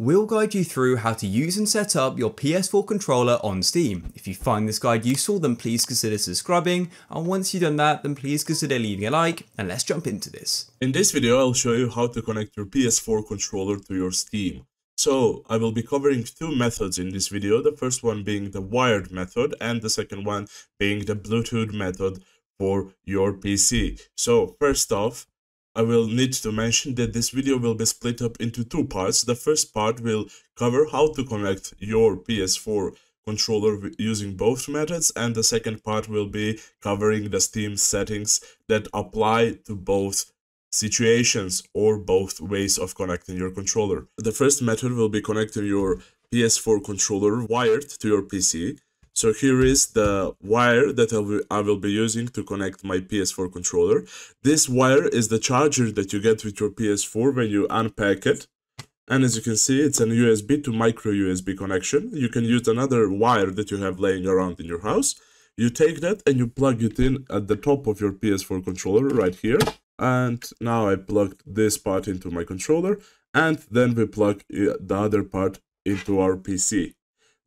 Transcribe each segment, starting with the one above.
We'll guide you through how to use and set up your PS4 controller on Steam. If you find this guide useful, then please consider subscribing, and once you've done that, then please consider leaving a like, and let's jump into this. In this video, I'll show you how to connect your PS4 controller to your Steam. So, I will be covering two methods in this video, the first one being the wired method, and the second one being the Bluetooth method for your PC. So, first off, I will need to mention that this video will be split up into two parts. The first part will cover how to connect your PS4 controller using both methods and the second part will be covering the Steam settings that apply to both situations or both ways of connecting your controller. The first method will be connecting your PS4 controller wired to your PC so here is the wire that I will be using to connect my PS4 controller. This wire is the charger that you get with your PS4 when you unpack it. And as you can see, it's an USB to micro USB connection. You can use another wire that you have laying around in your house. You take that and you plug it in at the top of your PS4 controller right here. And now I plugged this part into my controller and then we plug uh, the other part into our PC.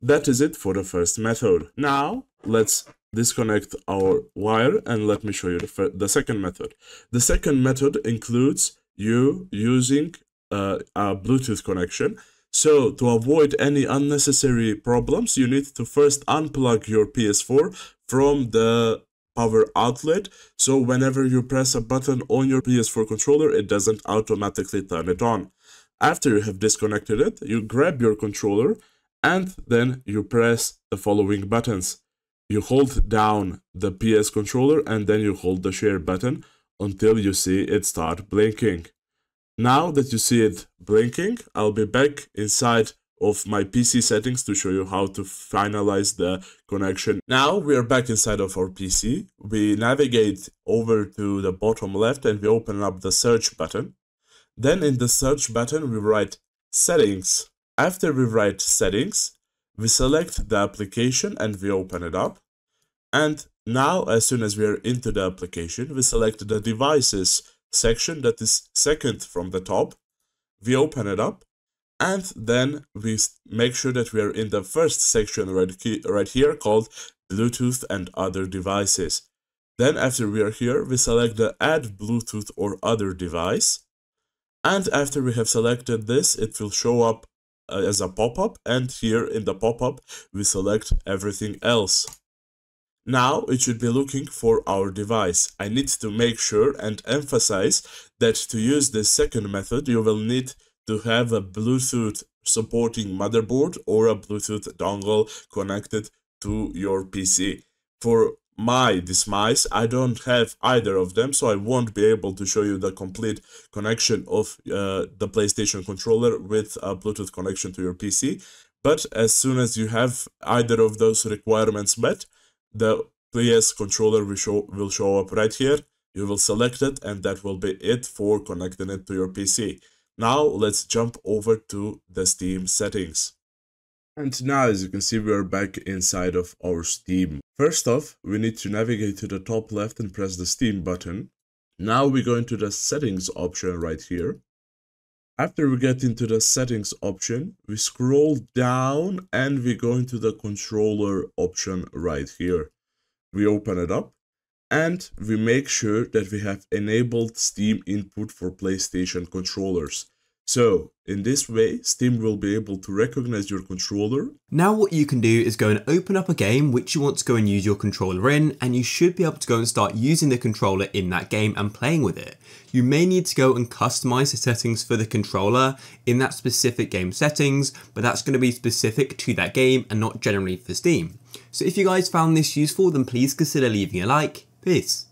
That is it for the first method. Now, let's disconnect our wire and let me show you the, the second method. The second method includes you using uh, a Bluetooth connection. So to avoid any unnecessary problems, you need to first unplug your PS4 from the power outlet. So whenever you press a button on your PS4 controller, it doesn't automatically turn it on. After you have disconnected it, you grab your controller and then you press the following buttons. You hold down the PS controller and then you hold the share button until you see it start blinking. Now that you see it blinking, I'll be back inside of my PC settings to show you how to finalize the connection. Now we are back inside of our PC. We navigate over to the bottom left and we open up the search button. Then in the search button we write settings after we write settings, we select the application and we open it up. And now, as soon as we are into the application, we select the devices section that is second from the top. We open it up and then we make sure that we are in the first section right, right here called Bluetooth and other devices. Then after we are here, we select the add Bluetooth or other device. And after we have selected this, it will show up Uh, as a pop-up and here in the pop-up we select everything else. Now it should be looking for our device. I need to make sure and emphasize that to use this second method you will need to have a Bluetooth supporting motherboard or a Bluetooth dongle connected to your PC. For my demise i don't have either of them so i won't be able to show you the complete connection of uh, the playstation controller with a bluetooth connection to your pc but as soon as you have either of those requirements met the ps controller will show, will show up right here. You will select it and that will be it for connecting it to your pc now let's jump over to the steam settings. And now as you can see we are back inside of our Steam. First off, we need to navigate to the top left and press the Steam button. Now we go into the settings option right here. After we get into the settings option, we scroll down and we go into the controller option right here. We open it up and we make sure that we have enabled Steam input for PlayStation controllers. So, in this way, Steam will be able to recognize your controller. Now what you can do is go and open up a game which you want to go and use your controller in, and you should be able to go and start using the controller in that game and playing with it. You may need to go and customize the settings for the controller in that specific game settings, but that's going to be specific to that game and not generally for Steam. So if you guys found this useful, then please consider leaving a like. Peace.